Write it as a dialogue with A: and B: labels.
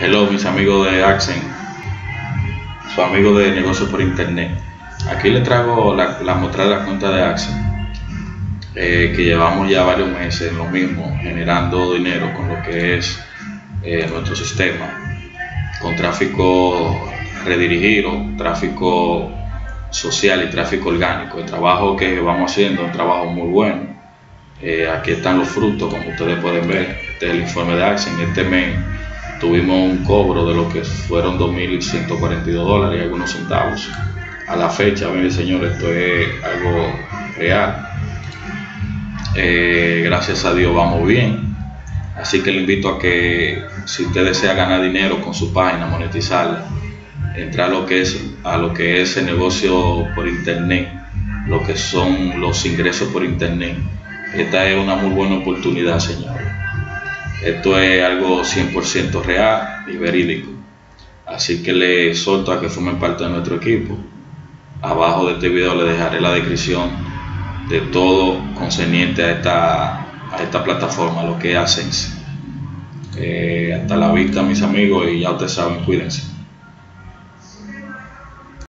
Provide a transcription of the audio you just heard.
A: Hello mis amigos de Accent, su amigo de negocios por internet. Aquí les traigo la, la muestra de la cuenta de Accent, eh, que llevamos ya varios meses en lo mismo, generando dinero con lo que es eh, nuestro sistema, con tráfico redirigido, tráfico social y tráfico orgánico. El trabajo que vamos haciendo es un trabajo muy bueno. Eh, aquí están los frutos, como ustedes pueden ver. Este es el informe de Accent. Este mes tuvimos un cobro de lo que fueron 2.142 dólares y algunos centavos. A la fecha, miren señores, esto es algo real. Eh, gracias a Dios vamos bien. Así que le invito a que si usted desea ganar dinero con su página, monetizarla, entrar a lo que es, a lo que es el negocio por internet, lo que son los ingresos por internet. Esta es una muy buena oportunidad, señores. Esto es algo 100% real y verídico. Así que le solto a que formen parte de nuestro equipo. Abajo de este video le dejaré la descripción de todo concerniente a esta, a esta plataforma, lo que hacen. Eh, hasta la vista, mis amigos, y ya ustedes saben, cuídense.